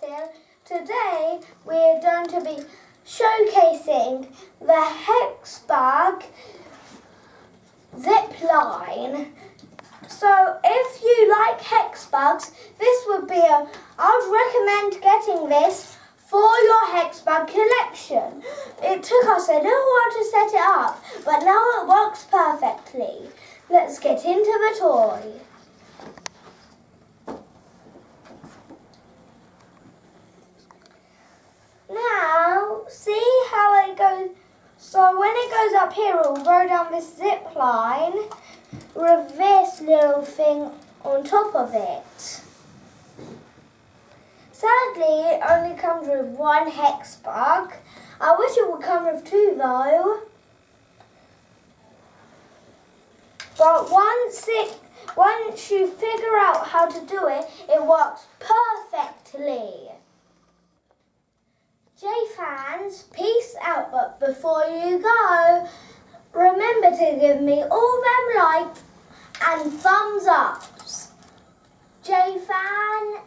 here. Today we're going to be showcasing the Hexbug zip line. So if you like Hexbugs, this would be a, I would recommend getting this for your Hexbug collection. It took us a little while to set it up, but now it works perfectly. Let's get into the toy. Now, see how it goes. So when it goes up here, it will go down this zip line this little thing on top of it. Sadly, it only comes with one Hexbug. I wish it would come with two though. But once it, once you figure out how to do it, it works perfectly. Jay Fans, peace out. But before you go, give me all them likes and thumbs ups. Jay Fan.